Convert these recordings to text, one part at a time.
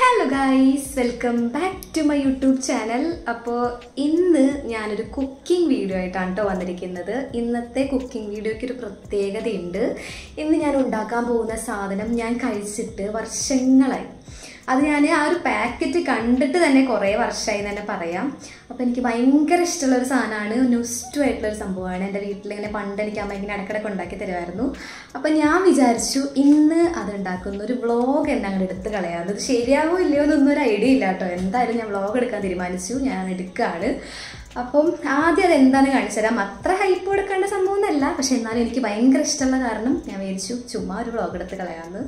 Hello guys welcome back to my YouTube channel അപ്പോൾ ഇന്ന് ഞാനൊരു കുക്കിംഗ് വീഡിയോ ആയിട്ടാണ് കേട്ടോ വന്നിരിക്കുന്നത്. ഇന്നത്തെ കുക്കിംഗ് വീഡിയോയ്ക്ക് ഒരു പ്രത്യേകതയുണ്ട്. ഇന്ന് ഞാൻ ഉണ്ടാക്കാൻ പോകുന്ന സാധനം ഞാൻ കഴിച്ചിട്ട് വർഷങ്ങളായി. അത് ഞാൻ ആ ഒരു പാക്കറ്റ് കണ്ടിട്ട് തന്നെ കുറേ വർഷമായി തന്നെ പറയാം. അപ്പോൾ എനിക്ക് ഭയങ്കര ഇഷ്ടമുള്ള ഒരു സാധനമാണ്. ന്യൂസ്റ്റു ആയിട്ടുള്ള ഒരു സംഭവമാണ്. എന്റെ വീട്ടിൽ ഇങ്ങനെ പണ്ട് എനിക്ക് അമ്മ ഇങ്ങനെ ഇടക്കിടക്ക് ഉണ്ടാക്കി തരുമായിരുന്നു. അപ്പോൾ ഞാൻ വിചാരിച്ചു ഇന്ന് അത് ഉണ്ടാക്കുന്ന. ഒരു വ്ളോഗ് എന്നെ അങ്ങോട്ട് എടുത്ത് കളയാറുണ്ട് ഇത് ശരിയാവോ ഇല്ലയോ എന്നൊന്നും ഒരു ഐഡിയ ഇല്ല കേട്ടോ. എന്തായാലും ഞാൻ വ്ളോഗ് എടുക്കാൻ തീരുമാനിച്ചു. ഞാൻ എടുക്കുകയാണ്. അപ്പം ആദ്യം അത് എന്താണ് കാണിച്ചു തരാം. അത്ര ഹൈപ്പ് കൊടുക്കേണ്ട സംഭവം ഒന്നല്ല. പക്ഷെ എന്നാലും എനിക്ക് ഭയങ്കര ഇഷ്ടമുള്ള കാരണം ഞാൻ വിചാരിച്ചു ചുമ്മാ ഒരു വ്ളോഗ് എടുത്ത് കളയാമെന്ന്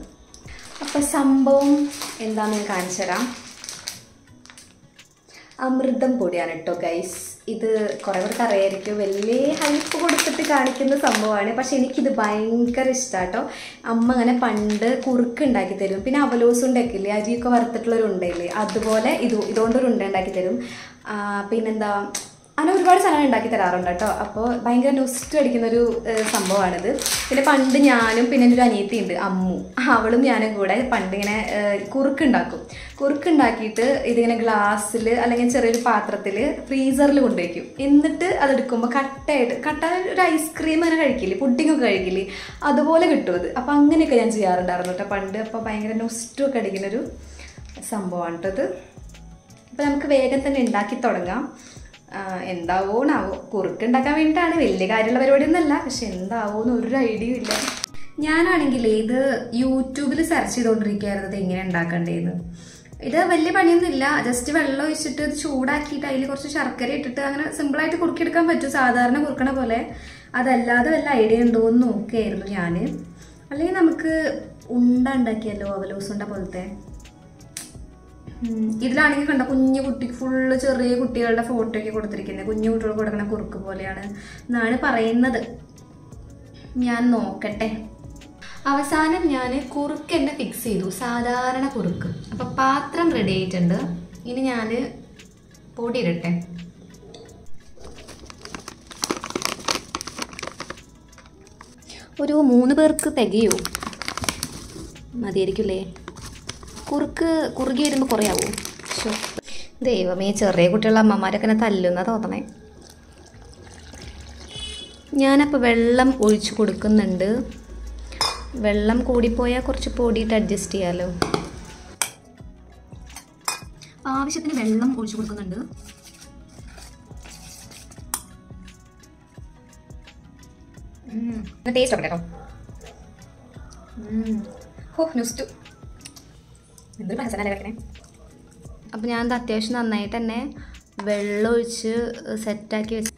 അപ്പം സംഭവം എന്താണെന്ന് ഞാൻ കാണിച്ചു തരാം. അമൃതം പൊടിയാണ് കേട്ടോ ഗൈസ് ഇത് കുറേ പേർക്ക് അറിയായിരിക്കും. വലിയ ഹൈപ്പ് കൊടുത്തിട്ട് കാണിക്കുന്ന സംഭവമാണ്. പക്ഷെ എനിക്കിത് ഭയങ്കര ഇഷ്ടമാണ് കേട്ടോ അമ്മ അങ്ങനെ പണ്ട് കുറുക്ക് ഉണ്ടാക്കി തരും. പിന്നെ അവലോസ് ഉണ്ടാക്കില്ലേ? അരിയൊക്കെ വറുത്തിട്ടുള്ളൊരു ഉണ്ടയില്ലേ? അതുപോലെ ഇത് ഇതുകൊണ്ടൊരു ഉണ്ട ഉണ്ടാക്കി തരും. പിന്നെന്താ? അങ്ങനെ ഒരുപാട് സാധനങ്ങൾ ഉണ്ടാക്കി തരാറുണ്ട് കേട്ടോ. അപ്പോൾ ഭയങ്കര നുസ്റ്റ് അടിക്കുന്ന ഒരു ഏഹ്, സംഭവമാണിത്. പിന്നെ പണ്ട് ഞാനും പിന്നെ എന്റെ ഒരു അനിയത്തിയുണ്ട് അമ്മു. അവളും ഞാനും കൂടെ പണ്ട് ഇങ്ങനെ കുറുക്കുണ്ടാക്കും കുറുക്കുണ്ടാക്കിയിട്ട് ഇതിങ്ങനെ ഗ്ലാസ്സിൽ അല്ലെങ്കിൽ ചെറിയൊരു പാത്രത്തിൽ ഫ്രീസറിൽ കൊണ്ടുവയ്ക്കും. എന്നിട്ട് അതെടുക്കുമ്പോൾ കട്ടയായിട്ട് കട്ട ഒരു ഐസ്ക്രീം അങ്ങനെ കഴിക്കില്ലേ പുഡിംഗ് ഒക്കെ കഴിക്കില്ലേ അതുപോലെ കിട്ടും അത്. അപ്പോൾ അങ്ങനെയൊക്കെ ഞാൻ ചെയ്യാറുണ്ടായിരുന്നു കേട്ടോ. പണ്ട് അപ്പോൾ ഭയങ്കര നുസ്റ്റും ഒക്കെ അടിക്കുന്നൊരു സംഭവമാണ് കേട്ടോ ഇത് അപ്പോൾ നമുക്ക് വേഗം തന്നെ ഉണ്ടാക്കി തുടങ്ങാം. ആ, എന്താവോന്നാവോ. കുറുക്ക് ഉണ്ടാക്കാൻ വേണ്ടിയിട്ടാണ്. വലിയ കാര്യമുള്ള പരിപാടിയൊന്നുമല്ല പക്ഷെ എന്താവോന്ന് ഒരു ഐഡിയ ഇല്ല. ഞാനാണെങ്കിൽ ഇത് യൂട്യൂബിൽ സെർച്ച് ചെയ്തുകൊണ്ടിരിക്കുകയായിരുന്നു എങ്ങനെ ഉണ്ടാക്കേണ്ടതെന്ന് ഇത് വലിയ പണിയൊന്നുമില്ല. ജസ്റ്റ് വെള്ളം ഒഴിച്ചിട്ട് ഇത് ചൂടാക്കിയിട്ട് അതിൽ കുറച്ച് ശർക്കര ഇട്ടിട്ട് അങ്ങനെ സിമ്പിളായിട്ട് കുറുക്കിയെടുക്കാൻ പറ്റും. സാധാരണ കുറുക്കണ പോലെ. അതല്ലാതെ വല്ല ഐഡിയ ഉണ്ടോ എന്ന് നോക്കിയായിരുന്നു ഞാൻ അല്ലെങ്കിൽ നമുക്ക് ഉണ്ട ഉണ്ടാക്കിയല്ലോ അവലോസുണ്ട പോലത്തെ. ഇതിലാണെങ്കിൽ കണ്ട കുഞ്ഞു കുട്ടി ഫുള്ള് ചെറിയ കുട്ടികളുടെ ഫോട്ടോ ഒക്കെ കൊടുത്തിരിക്കുന്നത്. കുഞ്ഞു കുട്ടികൾ കൊടുക്കുന്ന കുറുക്ക് പോലെയാണ് എന്നാണ് പറയുന്നത്. ഞാൻ നോക്കട്ടെ. അവസാനം ഞാൻ കുറുക്ക് എന്നെ ഫിക്സ് ചെയ്തു. സാധാരണ കുറുക്ക്. അപ്പൊ പാത്രം റെഡി ആയിട്ടുണ്ട്. ഇനി ഞാൻ പൊടി ഇടട്ടെ ഒരു മൂന്ന് പേർക്ക് തികയോ? മതിയായിരിക്കില്ലേ കുറുക്ക് കുറുകി വരുമ്പോൾ കുറേ ആവോ ശോ. ദൈവമേ ചെറിയ കുട്ടികളുടെ അമ്മമാരൊക്കെ എന്നെ തല്ലുന്ന തോന്നണേ. ഞാനപ്പോൾ വെള്ളം ഒഴിച്ചു കൊടുക്കുന്നുണ്ട്. വെള്ളം കൂടിപ്പോയാൽ കുറച്ച് പൊടിയിട്ട് അഡ്ജസ്റ്റ് ചെയ്യാമല്ലോ ആവശ്യത്തിന് വെള്ളം ഒഴിച്ചു കൊടുക്കുന്നുണ്ട്. ടേസ്റ്റ് ഒക്കെ ഹോ ന്യൂസ്റ്റു എന്തൊരു മനസ്സിലല്ലേ വെക്കണേ? അപ്പം ഞാൻ അത്യാവശ്യം നന്നായിട്ട് തന്നെ വെള്ളം ഒഴിച്ച് സെറ്റാക്കി വെച്ച്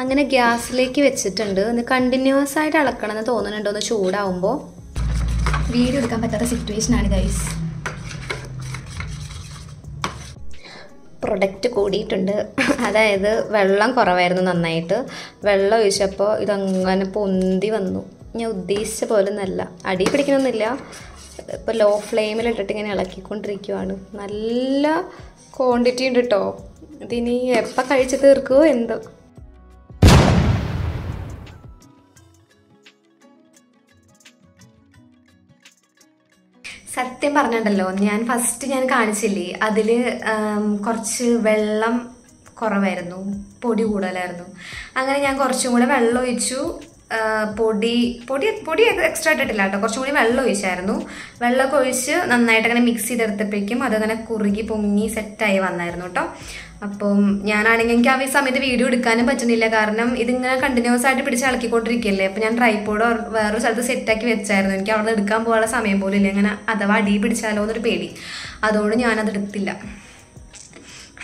അങ്ങനെ ഗ്യാസിലേക്ക് വെച്ചിട്ടുണ്ട്. ഒന്ന് കണ്ടിന്യൂസ് ആയിട്ട് അളക്കണം എന്ന് തോന്നുന്നുണ്ട്? ഒന്ന് ചൂടാവുമ്പോൾ വീഡിയോ എടുക്കാൻ പറ്റാത്ത സിറ്റുവേഷൻ ആണ് ഗൈസ് പ്രൊഡക്റ്റ് കൂടിയിട്ടുണ്ട്. അതായത് വെള്ളം കുറവായിരുന്നു നന്നായിട്ട്. വെള്ളം ഒഴിച്ചപ്പോൾ ഇതങ്ങനെ പൊന്തി വന്നു. ഞാൻ ഉദ്ദേശിച്ച പോലെ നല്ല അടി പിടിക്കണമെന്നില്ല ഇപ്പോൾ ലോ ഫ്ലെയിമിൽ ഇട്ടിട്ട് ഇങ്ങനെ ഇളക്കിക്കൊണ്ടിരിക്കുവാണ്. നല്ല ക്വാണ്ടിറ്റി ഉണ്ട് കേട്ടോ ഇതിനി എപ്പോൾ കഴിച്ച് തീർക്കുമോ എന്തോ. സത്യം പറഞ്ഞിട്ടുണ്ടല്ലോ ഞാൻ ഫസ്റ്റ് ഞാൻ കാണിച്ചില്ലേ അതിൽ കുറച്ച് വെള്ളം കുറവായിരുന്നു പൊടി കൂടുതലായിരുന്നു. അങ്ങനെ ഞാൻ കുറച്ചും കൂടെ വെള്ളം ഒഴിച്ചു പൊടി പൊടി പൊടി എക്സ്ട്രാ ഇട്ടിട്ടില്ല കേട്ടോ. കുറച്ചും കൂടി വെള്ളം ഒഴിച്ചായിരുന്നു. വെള്ളമൊക്കെ ഒഴിച്ച് നന്നായിട്ട് അങ്ങനെ മിക്സ് ചെയ്തെടുത്തപ്പോഴേക്കും അതങ്ങനെ കുറുകി പൊങ്ങി സെറ്റായി വന്നായിരുന്നു കേട്ടോ. അപ്പം ഞാനാണെങ്കിൽ എനിക്ക് ആ സമയത്ത് വീഡിയോ എടുക്കാനും പറ്റുന്നില്ല. കാരണം ഇതിങ്ങനെ കണ്ടിന്യൂസ് ആയിട്ട് പിടിച്ച് ഇളക്കിക്കൊണ്ടിരിക്കുകയല്ലേ. അപ്പം ഞാൻ ട്രൈപ്പോഡോ വേറൊരു സ്ഥലത്ത് സെറ്റാക്കി വെച്ചായിരുന്നു. എനിക്ക് അവിടെ എടുക്കാൻ പോകാനുള്ള സമയം പോലും ഇല്ല. ഇങ്ങനെ അഥവാ അടി പിടിച്ചാലോ എന്നൊരു പേടി. അതുകൊണ്ട് ഞാനത് എടുത്തില്ല.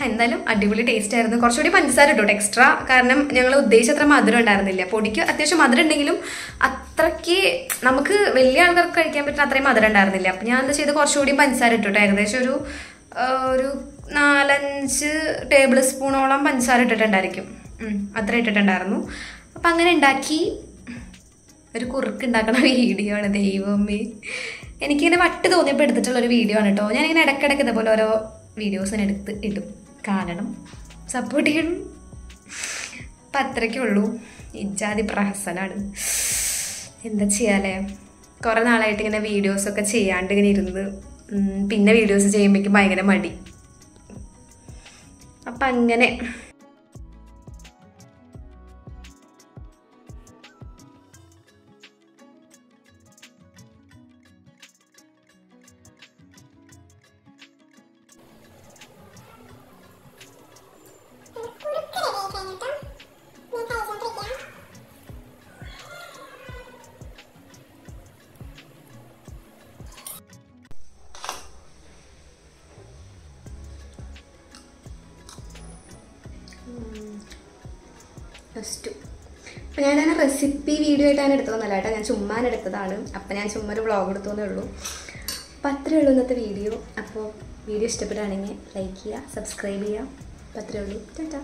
എന്തായാലും അടിപൊളി ടേസ്റ്റ് ആയിരുന്നു. കുറച്ചുകൂടി പഞ്ചസാര ഇട്ടു എക്സ്ട്രാ കാരണം ഞങ്ങൾ ഉദ്ദേശിച്ചത്ര മധുരം ഉണ്ടായിരുന്നില്ല. പൊടിക്ക് അത്യാവശ്യം മധുരം ഉണ്ടെങ്കിലും അത്രയ്ക്ക് നമുക്ക് വലിയ ആൾക്കാർക്ക് കഴിക്കാൻ പറ്റുന്ന അത്രയും മധുരം ഉണ്ടായിരുന്നില്ല. അപ്പം ഞാൻ എന്താ ചെയ്ത് കുറച്ചുകൂടി പഞ്ചസാര ഇട്ടു ഏകദേശം ഒരു ഒരു നാലഞ്ച് ടേബിൾ സ്പൂണോളം പഞ്ചസാര ഇട്ടിട്ടുണ്ടായിരിക്കും. അത്ര ഇട്ടിട്ടുണ്ടായിരുന്നു. അപ്പം അങ്ങനെ ഉണ്ടാക്കി. ഒരു കുറുക്ക് ഉണ്ടാക്കുന്ന വീഡിയോ ആണ് ദൈവമേ. എനിക്കിങ്ങനെ വട്ട് തോന്നിയപ്പോൾ എടുത്തിട്ടുള്ള ഒരു വീഡിയോ ആണ് കേട്ടോ. ഞാനിങ്ങനെ ഇടയ്ക്കിടയ്ക്ക് ഇതുപോലെ ഓരോ വീഡിയോസ് എടുത്ത് ഇടും. കാണണം. സപ്പോർട്ട് ചെയ്യണം. അപ്പം അത്രയ്ക്കേ ഉള്ളൂ ഇജാതി പ്രഹസനാണ്. എന്താ ചെയ്യാലേ? കുറേ നാളായിട്ട് ഇങ്ങനെ വീഡിയോസൊക്കെ ചെയ്യാണ്ട് ഇങ്ങനെ ഇരുന്ന് പിന്നെ വീഡിയോസ് ചെയ്യുമ്പോഴേക്കും ഭയങ്കര മടി. അപ്പം അങ്ങനെ ഫസ്റ്റ് അപ്പം അങ്ങനെ റെസിപ്പി വീഡിയോ ആയിട്ടാണ് എടുത്തതെന്നല്ല കേട്ടോ. ഞാൻ ചുമ്മാൻ എടുത്തതാണ്. അപ്പം ഞാൻ ചുമ്മാ ഒരു വ്ളോഗ് എടുത്തതെന്നേ ഉള്ളൂ. അപ്പം അത്രയേ ഉള്ളൂ ഇന്നത്തെ വീഡിയോ അപ്പോൾ വീഡിയോ ഇഷ്ടപ്പെടുകയാണെങ്കിൽ ലൈക്ക് ചെയ്യുക സബ്സ്ക്രൈബ് ചെയ്യുക. അപ്പം അത്രയേ ഉള്ളൂ. ടാറ്റാ.